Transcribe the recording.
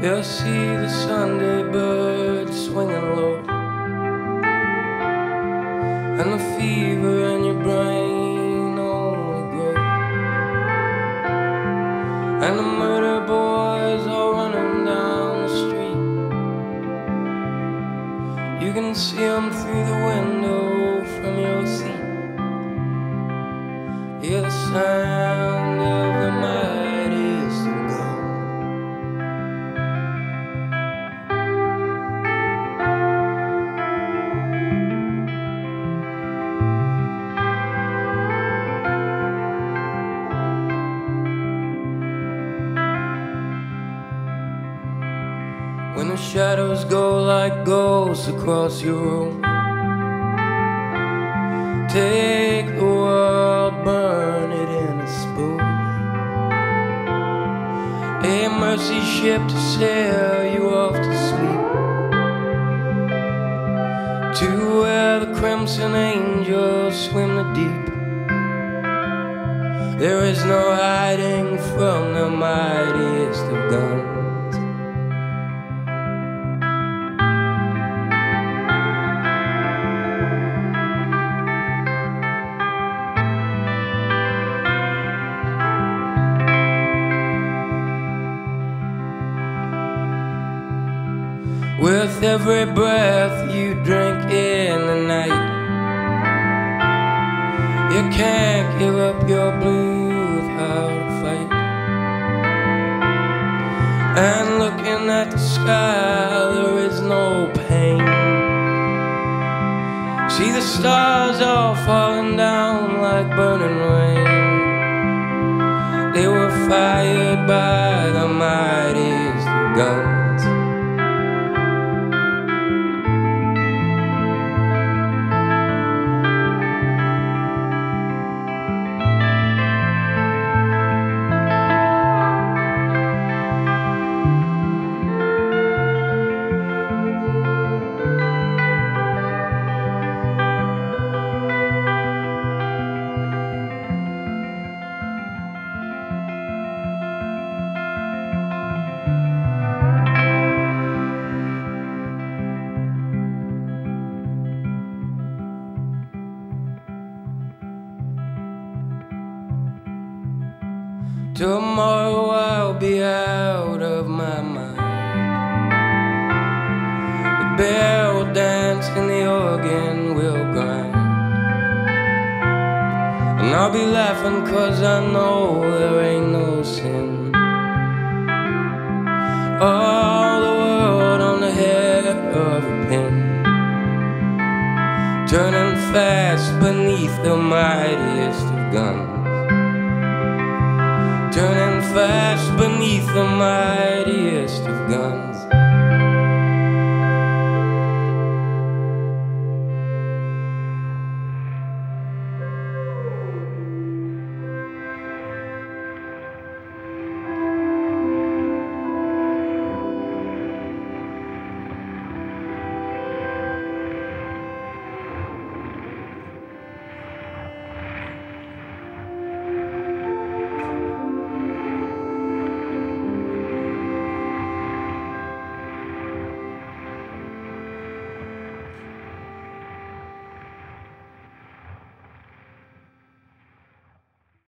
You'll see the Sunday bird swinging low, and the fever in your brain only grow, and the murder boys all running down the street. You can see them through the window from your seat. The sound When the shadows go like ghosts across your room, take the world, burn it in a spoon. A mercy ship to sail you off to sleep. To where the crimson angels swim the deep. There is no hiding from the mightiest of guns. With every breath you drink in the night, you can't give up your blue without a fight. And looking at the sky, there is no pain. See the stars all falling down like burning rain. They were fired by the mightiest Tomorrow I'll be out of my mind. The bear will dance and the organ will grind. And I'll be laughing cause I know there ain't no sin. All the world on the head of a pin. Turning fast beneath the mightiest of guns turning fast beneath the guns.